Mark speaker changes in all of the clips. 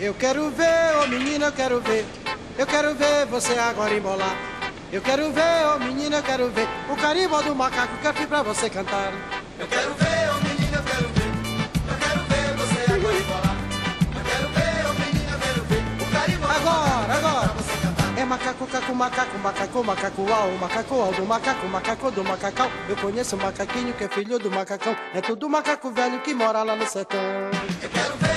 Speaker 1: Eu quero ver, ô oh menina, eu quero ver. Eu quero ver você agora embolar. Eu quero ver, ô oh menina, eu quero ver. O carimbo do macaco que eu fiz pra você cantar.
Speaker 2: Eu quero ver, ô oh menina, eu quero ver. Eu quero ver você agora embolar. Eu quero ver, ô menina, eu quero ver. O carimbo do
Speaker 1: agora, agora. É macaco, caco, macaco, macaco, macaco, au, macaco, au do macaco, macaco do macacão. Eu conheço um macaquinho que é filho do macacão. É tudo macaco velho que mora lá no sertão.
Speaker 2: Eu quero ver,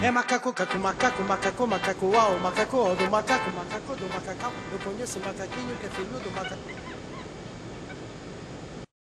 Speaker 1: É macaco, caco, macaco, macaco, macaco, uau, macaco, do macaco, macaco do macacão. Eu conheço o macaquinho que é filho do macaco.